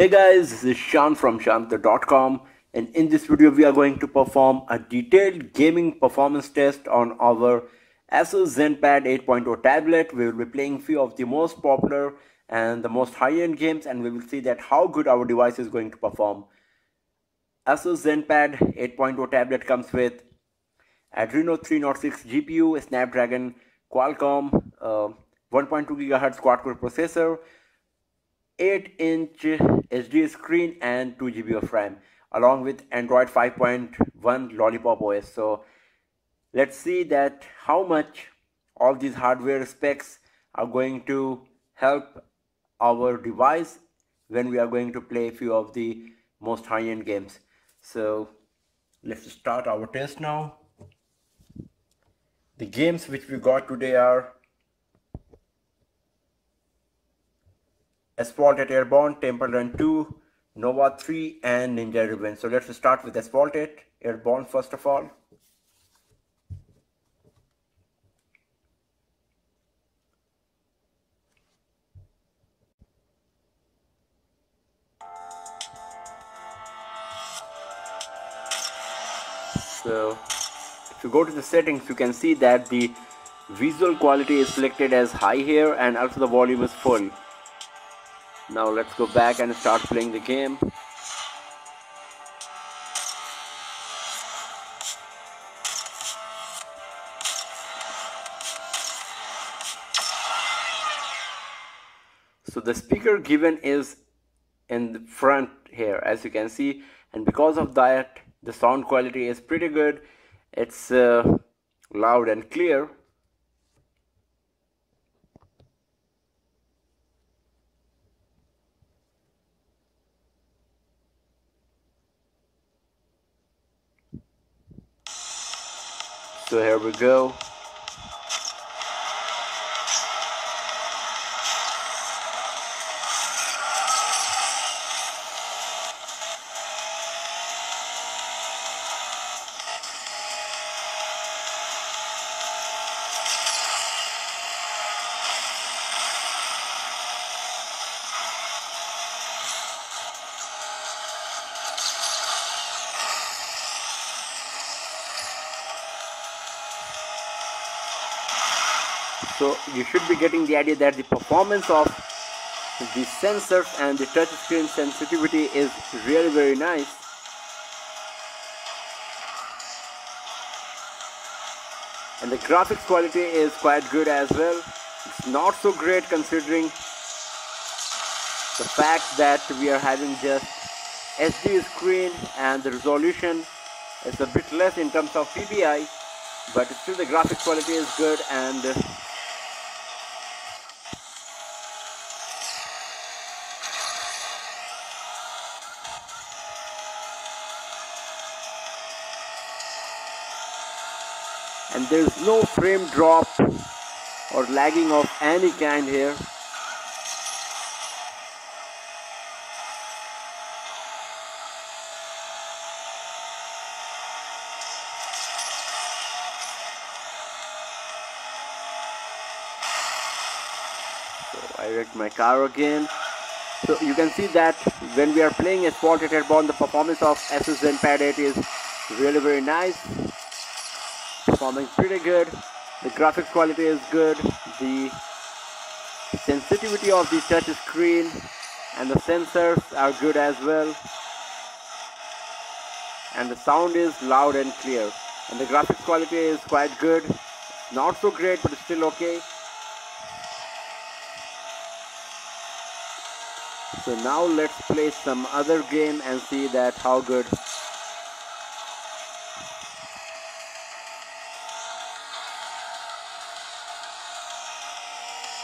Hey guys, this is Shaan from ShaanHaider.com and in this video we are going to perform a detailed gaming performance test on our Asus ZenPad 8.0 tablet. We will be playing few of the most popular and the most high-end games and we will see that how good our device is going to perform. Asus ZenPad 8.0 tablet comes with Adreno 306 GPU, Snapdragon Qualcomm uh, 1.2 GHz quad-core processor, 8 inch HD screen and 2 GB of RAM along with Android 5.1 Lollipop OS. So let's see that how much all these hardware specs are going to help our device when we are going to play a few of the most high-end games. So let's start our test now. The games which we got today are Asphalt 8 Airborne, Temple Run 2, Nova 3 and Ninja Revenge. So let's start with Asphalt 8 Airborne first of all. So if you go to the settings you can see that the visual quality is selected as high here and also the volume is full now let's go back and start playing the game. So the speaker given is in the front here as you can see. And because of that the sound quality is pretty good. It's uh, loud and clear So here we go. So you should be getting the idea that the performance of the sensors and the touchscreen sensitivity is really very nice. And the graphics quality is quite good as well. It's not so great considering the fact that we are having just SD screen and the resolution is a bit less in terms of PPI but still the graphics quality is good and and there's no frame drop or lagging of any kind here. So I wrecked my car again. So you can see that when we are playing a Asphalt 8 Airborne the performance of Asus ZenPad 8 is really very nice performing pretty good. The graphics quality is good. The sensitivity of the touch screen and the sensors are good as well. And the sound is loud and clear. And the graphics quality is quite good. Not so great but still okay. So now let's play some other game and see that how good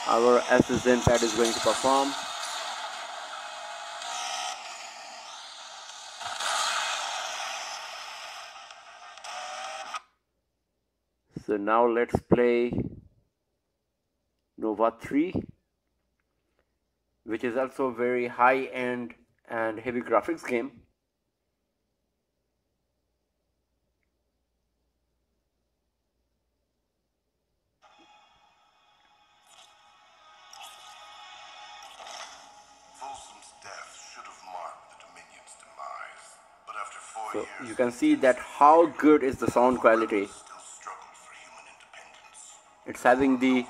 our Asus ZenPad is going to perform. So now let's play Nova 3 which is also a very high end and heavy graphics game. You can see that how good is the sound quality. It's having the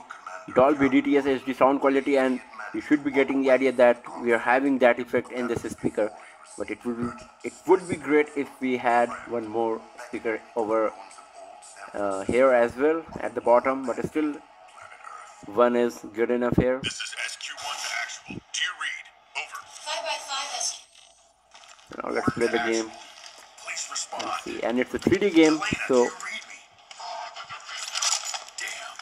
Dolby DTS HD sound quality and you should be getting the idea that we are having that effect in this speaker but it would it would be great if we had one more speaker over uh, here as well at the bottom but still one is good enough here This is SQ1 to actual. Do you? Over. Five by five SQ. now let's play the game Please respond. Let's see and it's a 3d game so do you read me? Damn.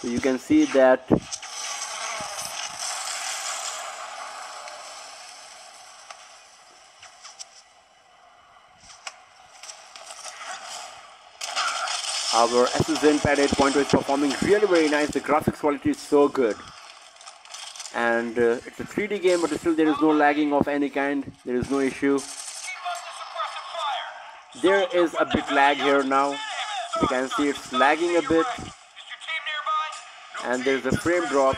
so you can see that our Asus ZenPad 8.0 is performing really very nice the graphics quality is so good and uh, it's a 3D game but still there is no lagging of any kind there is no issue there is a bit lag here now you can see it's lagging a bit and there's a frame drop.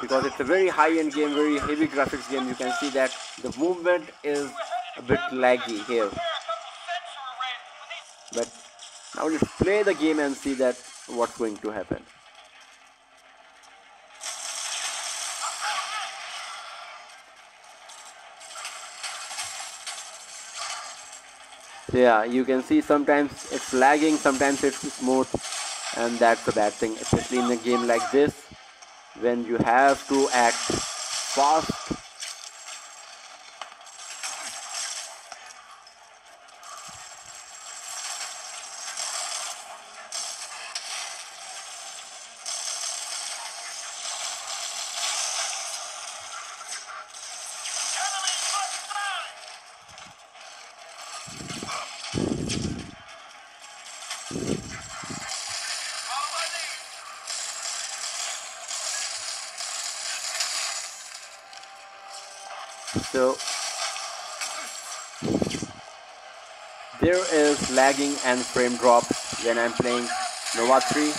because it's a very high-end game, very heavy graphics game. You can see that the movement is a bit laggy here. Now let's play the game and see that what's going to happen. Yeah, you can see sometimes it's lagging, sometimes it's smooth and that's a bad thing especially in a game like this when you have to act fast so there is lagging and frame drop when I'm playing Nova 3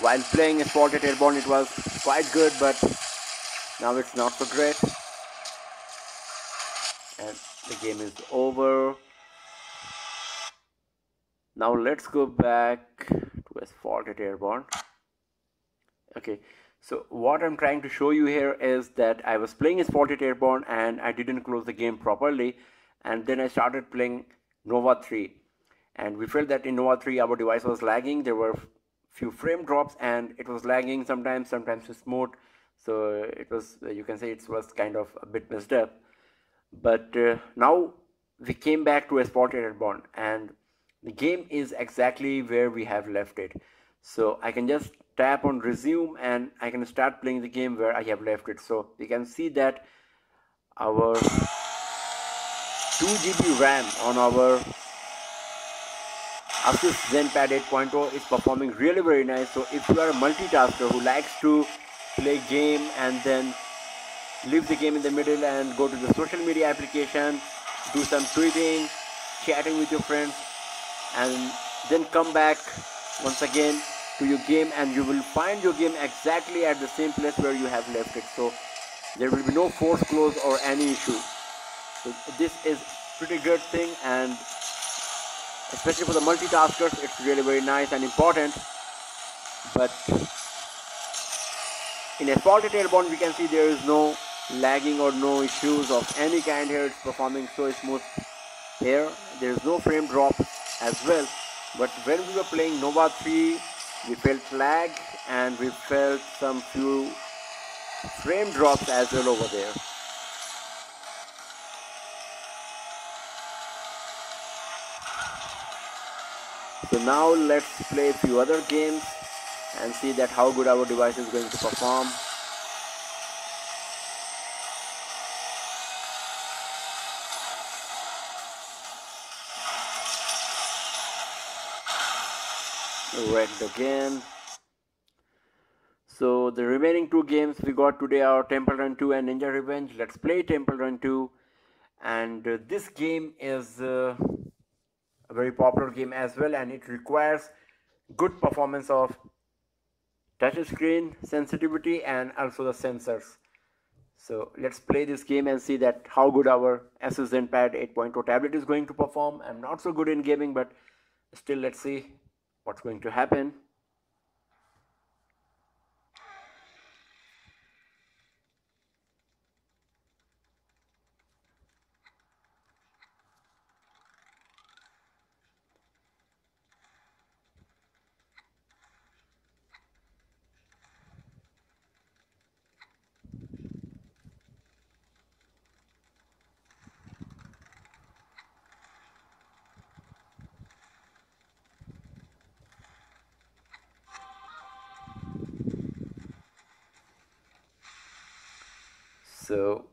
while playing Asphalt 8 Airborne it was quite good but now it's not so great. And the game is over. Now let's go back to Asphalt Airborne. Okay so what I'm trying to show you here is that I was playing Asphalt 8 Airborne and I didn't close the game properly. And then I started playing Nova 3 and we felt that in Nova 3 our device was lagging. There were few frame drops and it was lagging sometimes sometimes it's smooth so it was you can say it was kind of a bit messed up. But uh, now we came back to Asphalt 8 Airborne and the game is exactly where we have left it. So I can just tap on resume and I can start playing the game where I have left it. So you can see that our 2 GB RAM on our Asus ZenPad 8.0 is performing really very nice. So if you are a multitasker who likes to play game and then leave the game in the middle and go to the social media application do some tweeting chatting with your friends and then come back once again to your game and you will find your game exactly at the same place where you have left it. So there will be no force close or any issue. So this is pretty good thing and especially for the multitaskers it's really very nice and important. But in Asphalt 8 Airborne we can see there is no lagging or no issues of any kind here. It's performing so smooth here. There is no frame drop as well. But when we were playing Nova 3 we felt lag and we felt some few frame drops as well over there. So now let's play a few other games and see that how good our device is going to perform red again So the remaining two games we got today are Temple Run 2 and Ninja Revenge. Let's play Temple Run 2. And uh, this game is uh, a very popular game as well and it requires good performance of touch screen sensitivity and also the sensors. So let's play this game and see that how good our Asus ZenPad 8.0 tablet is going to perform. I'm not so good in gaming but still let's see what's going to happen. So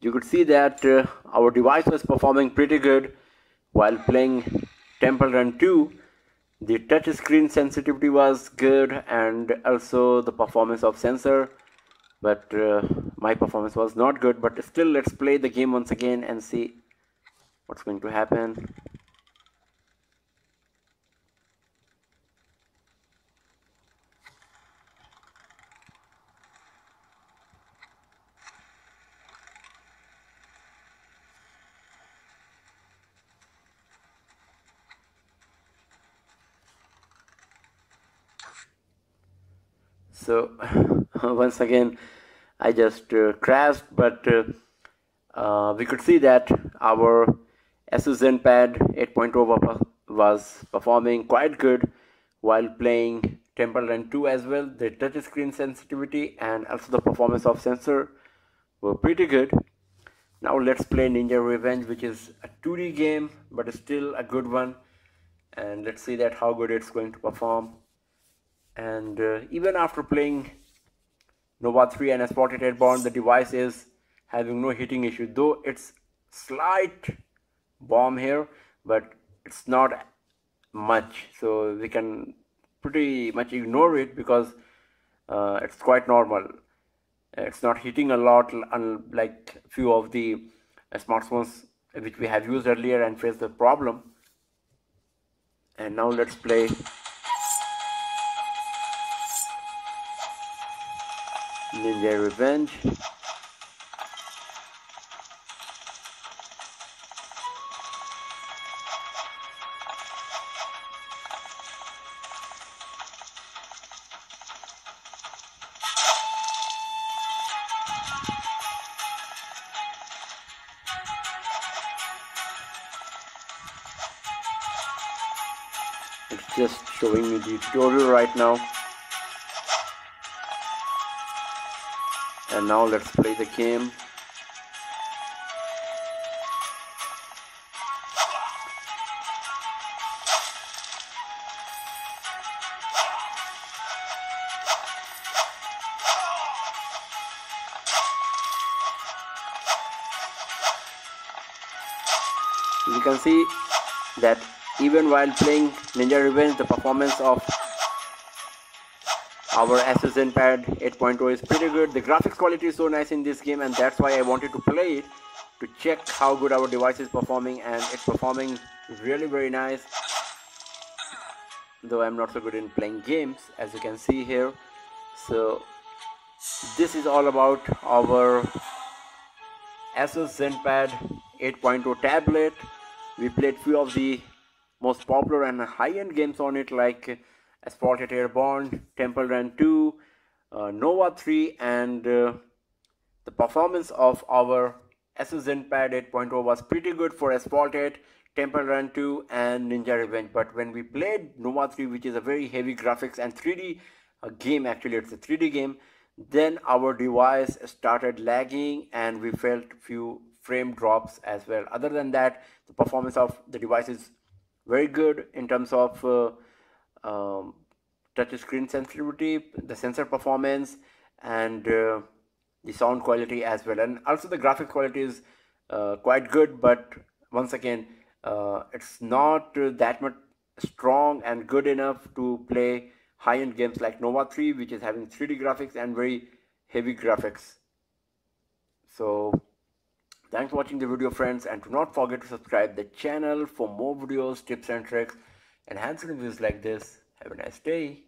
you could see that uh, our device was performing pretty good while playing Temple Run 2 the touch screen sensitivity was good and also the performance of sensor but uh, my performance was not good. But still let's play the game once again and see what's going to happen so once again I just uh, crashed but uh, uh, we could see that our Asus ZenPad 8.0 was performing quite good while playing Temple Run 2 as well. The touch screen sensitivity and also the performance of sensor were pretty good. Now let's play Ninja Revenge which is a 2D game but still a good one. And let's see that how good it's going to perform. And uh, even after playing Nova 3 and Asphalt 8 Airborne the device is having no heating issue though it's slight bomb here but it's not much. So we can pretty much ignore it because uh, it's quite normal. It's not heating a lot unlike few of the smartphones which we have used earlier and faced the problem. And now let's play Ninja Revenge. It's just showing me the tutorial right now. And now let's play the game. You can see that even while playing Ninja Revenge the performance of our Asus ZenPad 8.0 is pretty good. The graphics quality is so nice in this game and that's why I wanted to play it to check how good our device is performing and it's performing really very nice. Though I'm not so good in playing games as you can see here. So this is all about our Asus ZenPad 8.0 tablet. We played few of the most popular and high-end games on it like Asphalt Airborne, Temple Run 2, uh, Nova 3 and uh, the performance of our Asus ZenPad 8.0 was pretty good for Asphalt 8, Temple Run 2 and Ninja Revenge. But when we played Nova 3 which is a very heavy graphics and 3D uh, game actually it's a 3D game then our device started lagging and we felt few frame drops as well. Other than that the performance of the device is very good in terms of uh, um, touch screen sensitivity, the sensor performance, and uh, the sound quality as well. And also the graphic quality is uh, quite good, but once again, uh, it's not that much strong and good enough to play high-end games like Nova 3 which is having 3D graphics and very heavy graphics. So thanks for watching the video friends and do not forget to subscribe the channel for more videos, tips and tricks and hands-on reviews like this. Have a nice day.